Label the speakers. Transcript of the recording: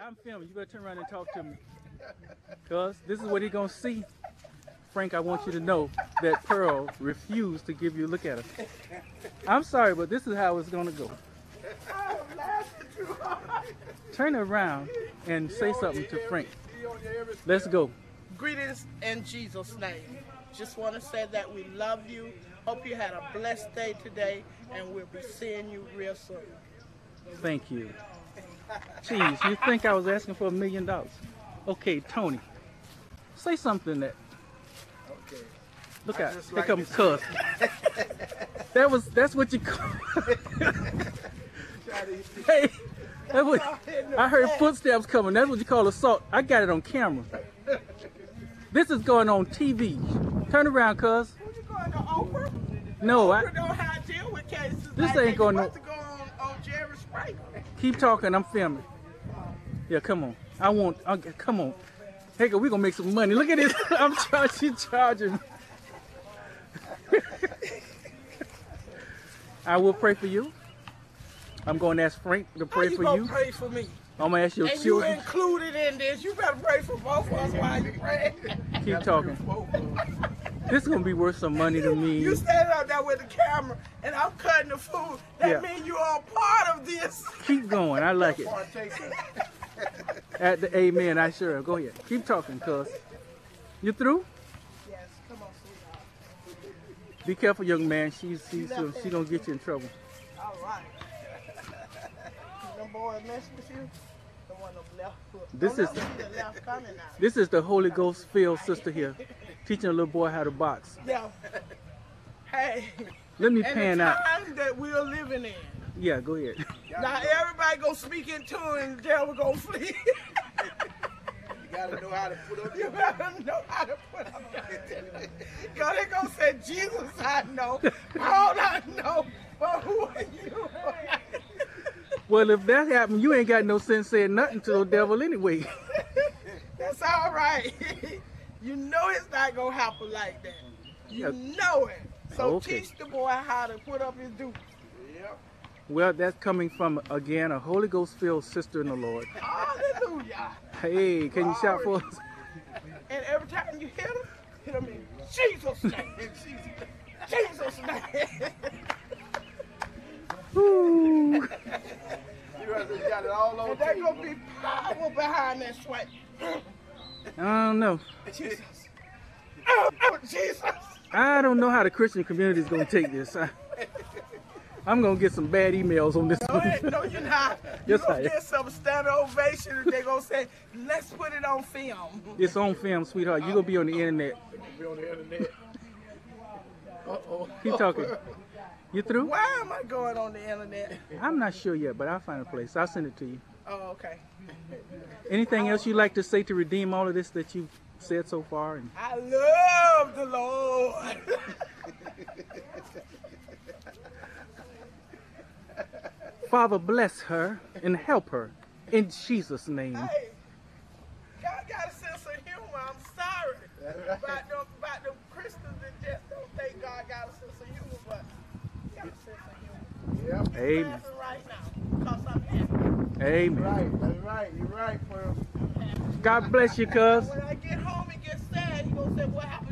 Speaker 1: I'm filming. You better turn around and talk to me. Cuz this is what he gonna see. Frank, I want you to know that Pearl refused to give you a look at her. I'm sorry, but this is how it's gonna go.
Speaker 2: I'm laughing too hard.
Speaker 1: Turn around and say something to Frank. Let's go.
Speaker 2: Greetings in Jesus' name. Just want to say that we love you. Hope you had a blessed day today, and we'll be seeing you real soon.
Speaker 1: Thank you. Jeez, you think I was asking for a million dollars? Okay, Tony, say something that.
Speaker 3: Okay.
Speaker 1: Look out, here
Speaker 3: like
Speaker 1: comes Cuz. that was that's what you call. hey, that was, I heard footsteps coming. That's what you call assault. I got it on camera. This is going on TV. Turn around, Cuz.
Speaker 2: Who you going to Oprah?
Speaker 1: No,
Speaker 2: Oprah
Speaker 1: I
Speaker 2: don't have deal with cases.
Speaker 1: This
Speaker 2: like
Speaker 1: ain't going no-
Speaker 2: supposed to go on, on Jerry Springer.
Speaker 1: Keep talking. I'm filming. Yeah, come on. I want. Okay, come on. Hey, we gonna make some money. Look at this. I'm charging. Charging. I will pray for you. I'm going to ask Frank to pray
Speaker 2: you
Speaker 1: for you.
Speaker 2: pray for me?
Speaker 1: I'm gonna ask your
Speaker 2: And you
Speaker 1: children.
Speaker 2: included in this. You better pray for both of us while you pray.
Speaker 1: Keep talking. This is gonna be worth some money to me.
Speaker 2: You out there with the camera, and I'm cutting the food. That
Speaker 1: Yeah.
Speaker 2: means you are part of this.
Speaker 1: Keep going. I like it. At the amen, I sure. am. Go ahead. Keep talking, cuz. You through?
Speaker 2: Yes, come on, sweetheart.
Speaker 1: Be careful, young man. She's she's uh, she gonna get you in trouble.
Speaker 2: All right. Them boys mess with you. The one on the left.
Speaker 1: This is-
Speaker 2: let me see the left coming now.
Speaker 1: This is the Holy Ghost filled sister here, teaching a little boy how to box.
Speaker 2: Yeah. Hey.
Speaker 1: Let me pan
Speaker 2: the
Speaker 1: out.
Speaker 2: time that we're living in.
Speaker 1: Yeah, go ahead.
Speaker 2: Now everybody gonna speak in it and the devil gonna flee.
Speaker 3: You gotta know how to put up
Speaker 2: you better know how to put up God, they gonna say, Jesus, I know. All I know, but who are you?
Speaker 1: Well, if that happened, you ain't got no sense saying nothing to the devil anyway.
Speaker 2: That's all right. you know it's not gonna happen like that. You
Speaker 1: Yeah.
Speaker 2: know it. So
Speaker 1: Okay.
Speaker 2: teach the boy how to put up his dukes.
Speaker 3: Yep.
Speaker 1: Well, that's coming from again a Holy Ghost filled sister in the Lord.
Speaker 2: Hallelujah.
Speaker 1: Hey, can you shout for us?
Speaker 2: And every time you hit him, hit him in Jesus' name. Jesus' name.
Speaker 1: Woo.
Speaker 3: You already got it all on
Speaker 2: and there's gonna be power behind that sweat.
Speaker 1: I don't know.
Speaker 2: Jesus. Oh, oh, Jesus.
Speaker 1: I don't know how the Christian community is gonna take this. I, I'm gonna get some bad emails on this
Speaker 2: No,
Speaker 1: one.
Speaker 2: no, you're not. You're
Speaker 1: Yes,
Speaker 2: gonna
Speaker 1: I am.
Speaker 2: get some standing ovation and they're gonna say, let's put it on film.
Speaker 1: It's on film, sweetheart. You're gonna be on the internet.
Speaker 3: Be on the internet. Uh-oh.
Speaker 1: Keep talking. You through?
Speaker 2: Why am I going on the internet?
Speaker 1: I'm not sure yet, but I'll find a place. I'll send it to you.
Speaker 2: Oh, okay.
Speaker 1: Anything else you'd like to say to redeem all of this that you've said so far? And
Speaker 2: I love the Lord.
Speaker 1: Father, bless her and help her in Jesus' name.
Speaker 2: hey, God got a sense of humor. I'm sorry about them, about them Christians that just don't think God got a sense of humor, but he got a sense of humor.
Speaker 3: Yep.
Speaker 1: Amen.
Speaker 2: Right now because I'm happy.
Speaker 1: Amen.
Speaker 3: Right. That's right. You're right, Pearl.
Speaker 1: God bless you, cuz.
Speaker 2: When I get home and get sad, he gonna say, what happened